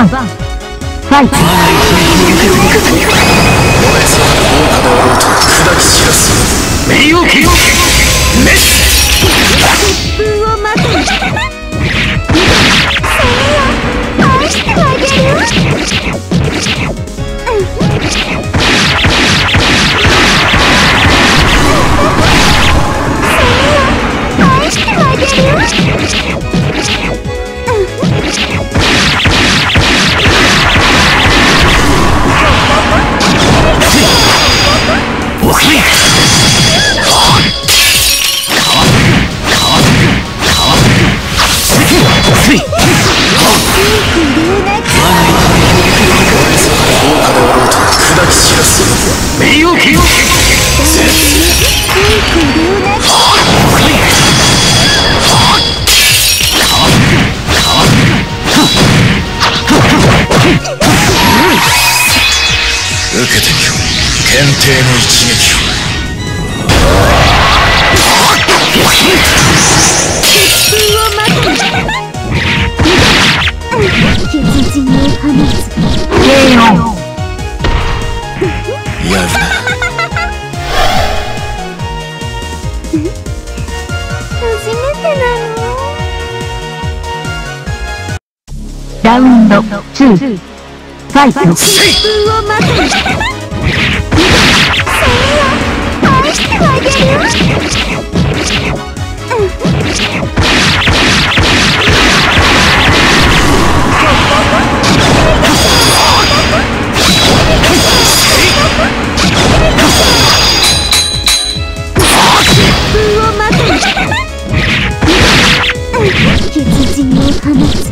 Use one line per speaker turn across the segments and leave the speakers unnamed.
ワンファイト
名誉記憶メス
風を待てそ
ラウンドツー。ファイト。
風を待てそれは愛してあげる風を待て血人を放つ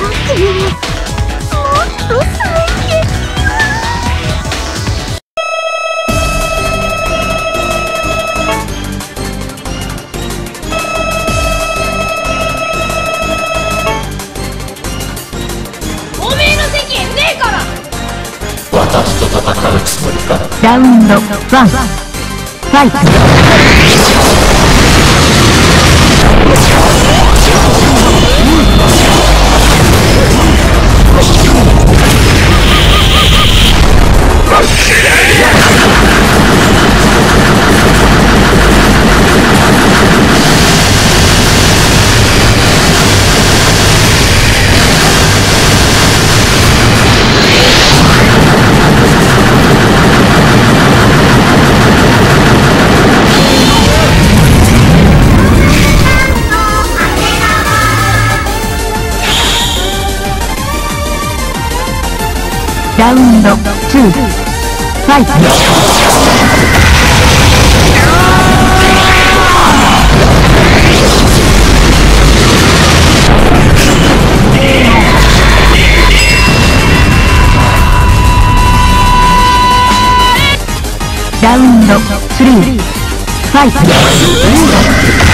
っと先にもっと最低
おめえの席ねえから。
私と戦うつもりか。
ラウンドワン。ファイトラウンドツー。ファイト。ラウンドスリー。ファイト。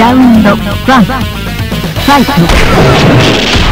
ラウンドファイト。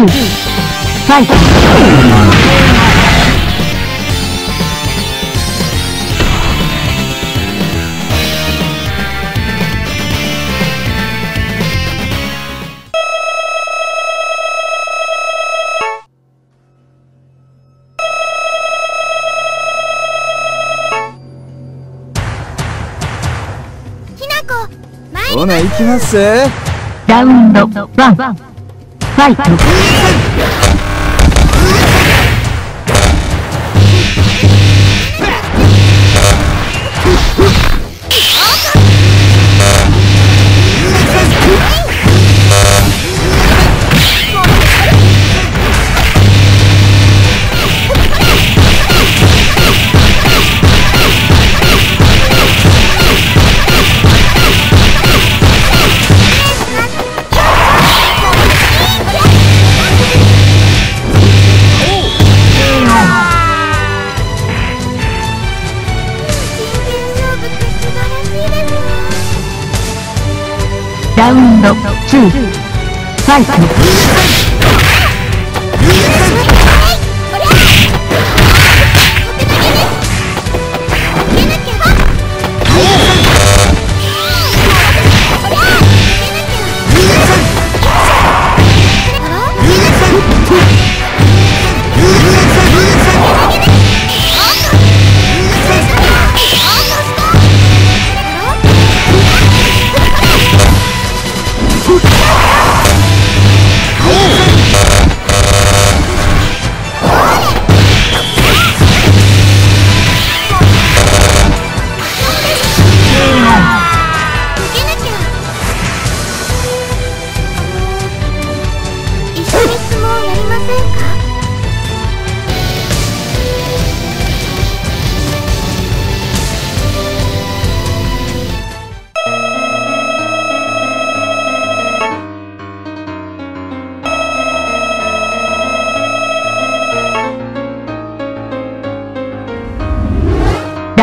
はい
ほな行きます。
ラウンド1ァイト。ラウンド2ファイト。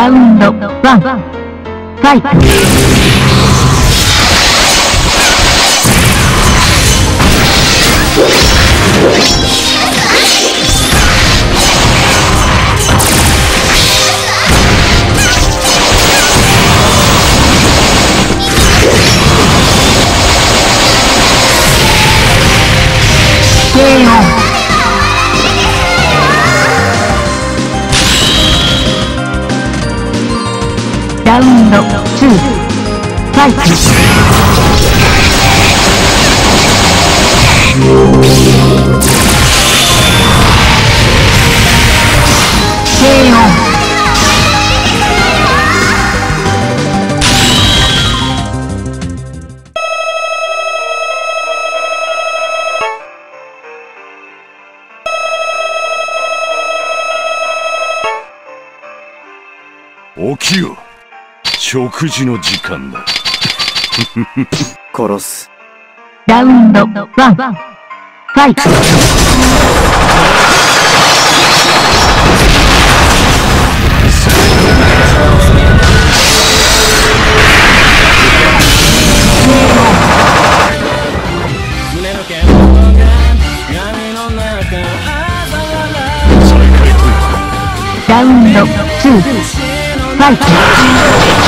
ラウンド1ファイト
ラウンド2ファイト低音
起きよ食事の時間だ。
殺す。
ラウンド1ファイトラウンド2ファイト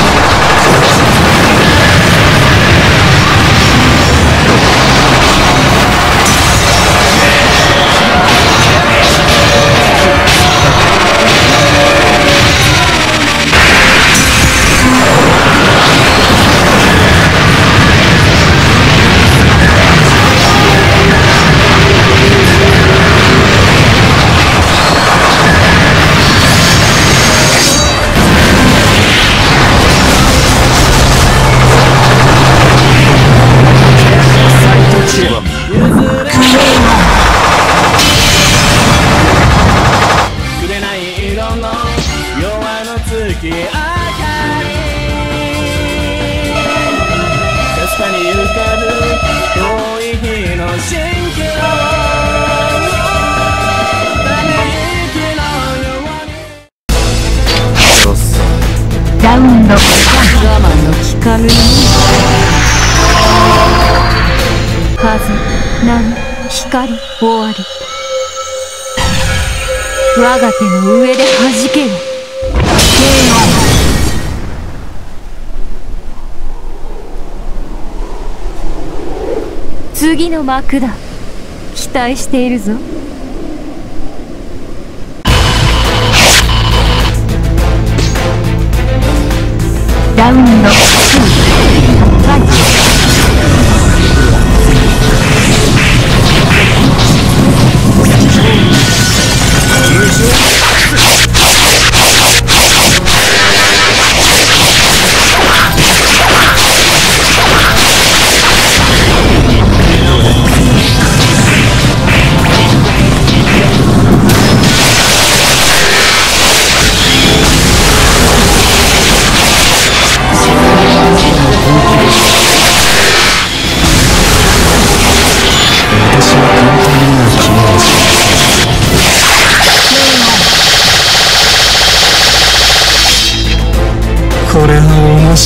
我が手の上で弾けよ次の幕だ。期待しているぞ。
ラウンド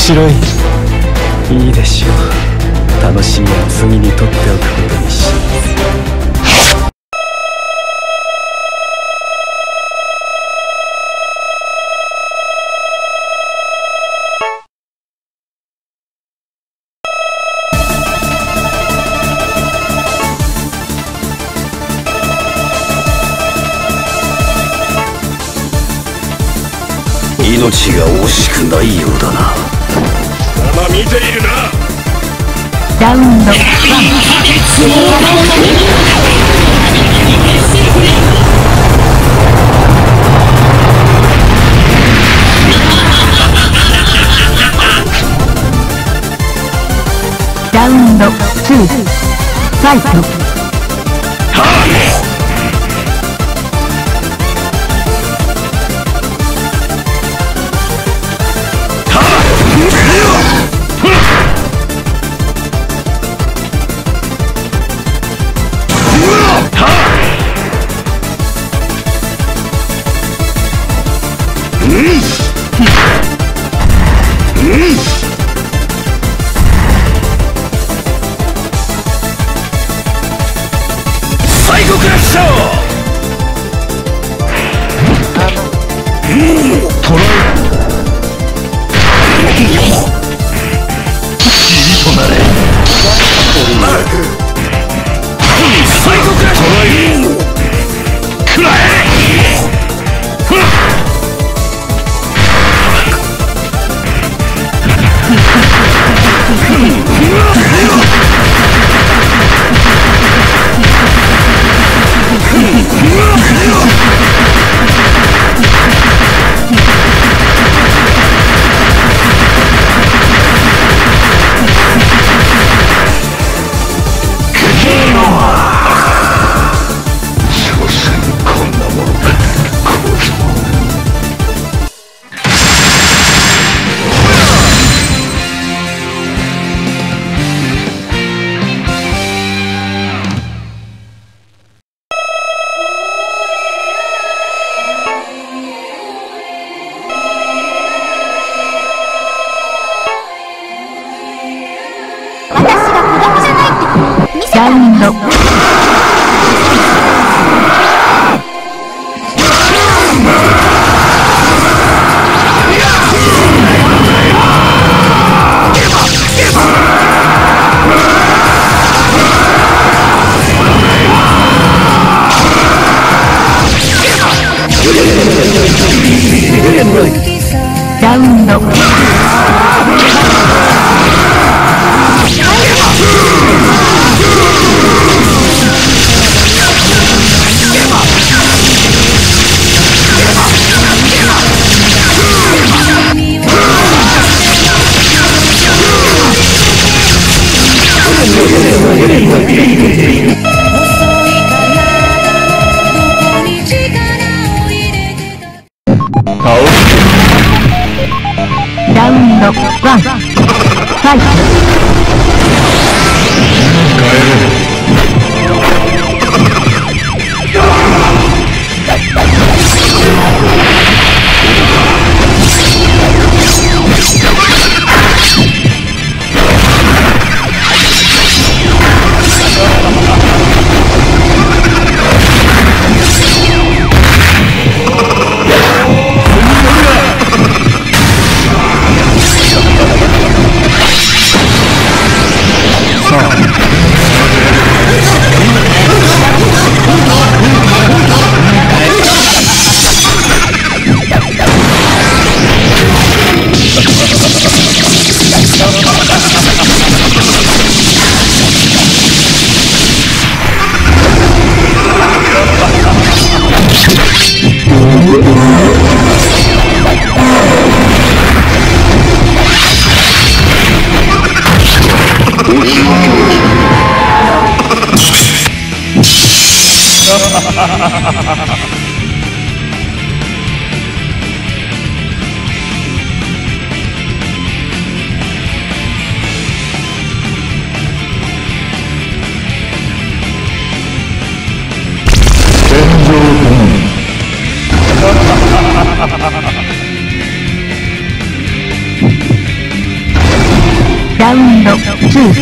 白い。いいでしょう。楽しみは次に取っておくことにし
ド2ファイト
ラ
ウン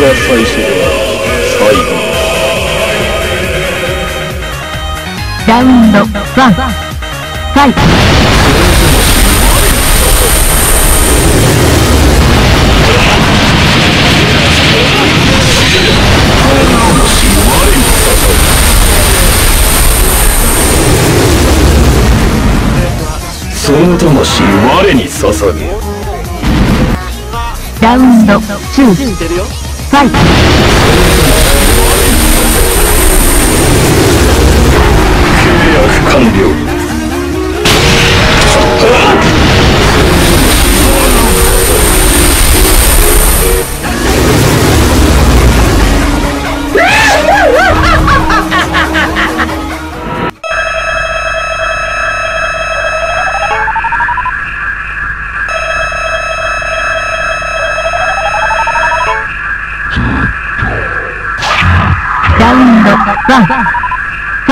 ダ最初では最後
ラウンド1ファイト
その魂我に捧げ
ラウンド2 fight!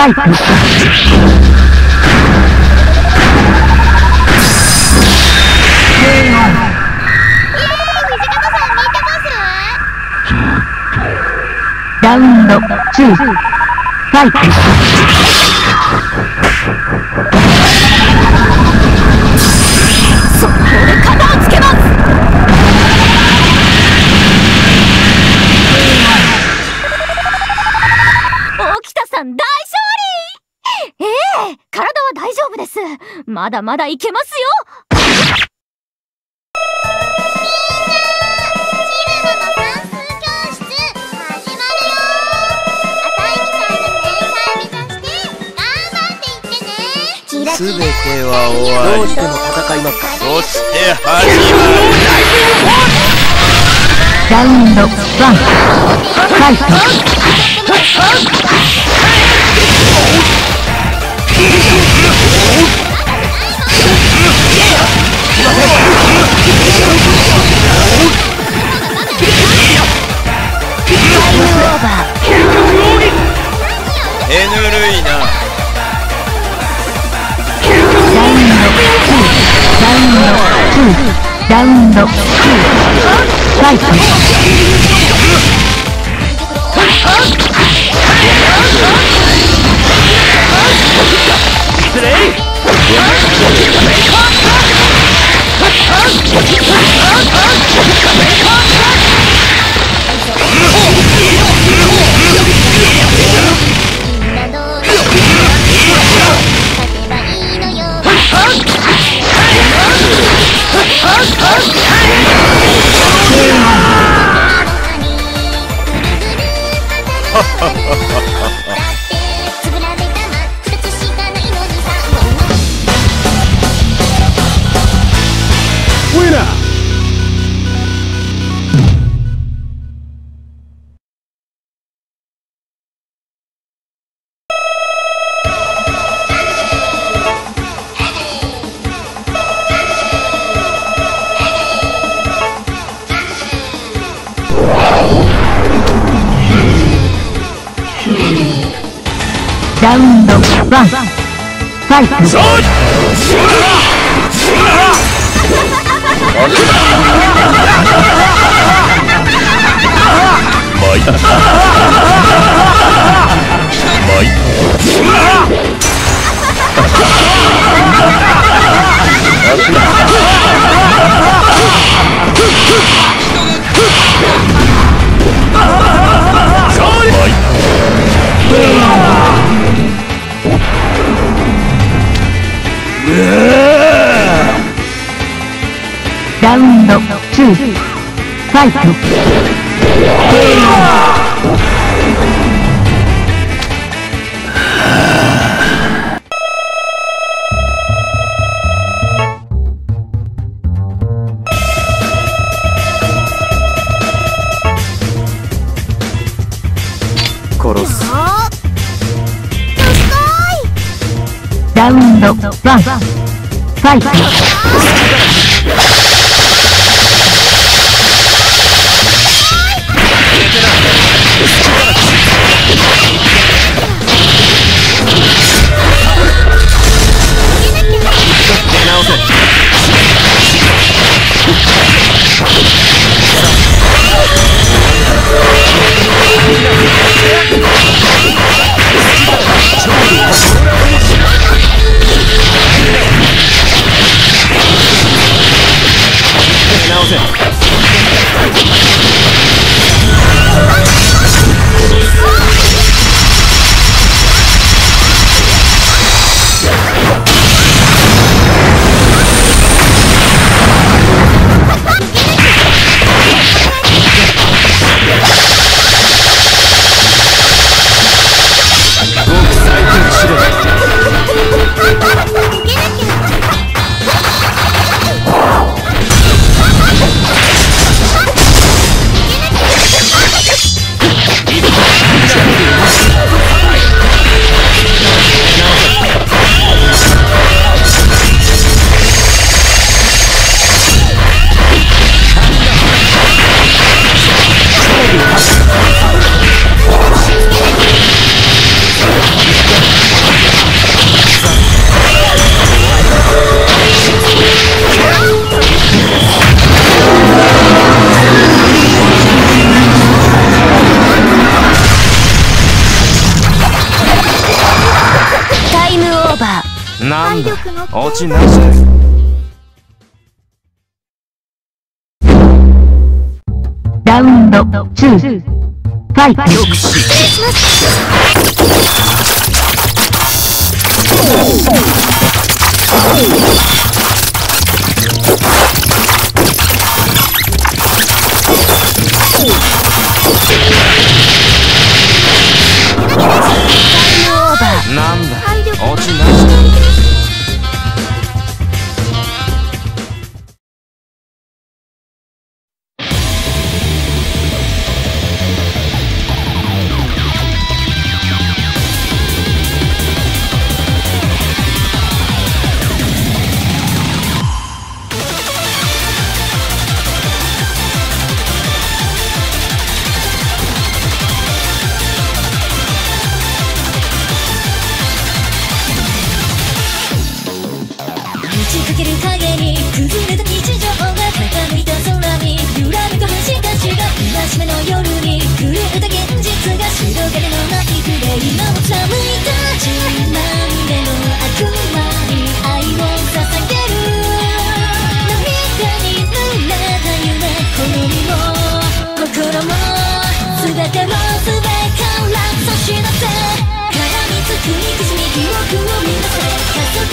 ファイト
土方さん見てます
ラウンド2ファイト
まだまだいけますよ！
チルノの算数教室始まるよあたいみたいな天才目指して頑張っていってねキラキラ
全ては終わり。
どうしても戦いますか
そして始まる
ラウンドワンファイトラウンドツー。ラウンドツー。ラウンドツー。ファイト。ラウンドワンファイトラウンドツーファイト
殺す
ラウンドワンファイト
直せ。ちなしで
ラウンド2ファイト
失礼し。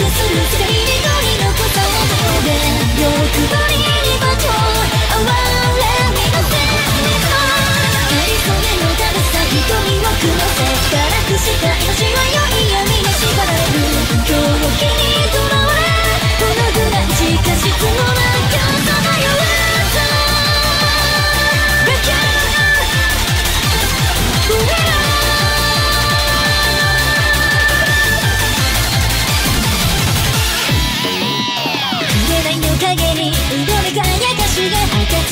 す
る世界に取り残されたで欲張り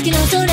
You know,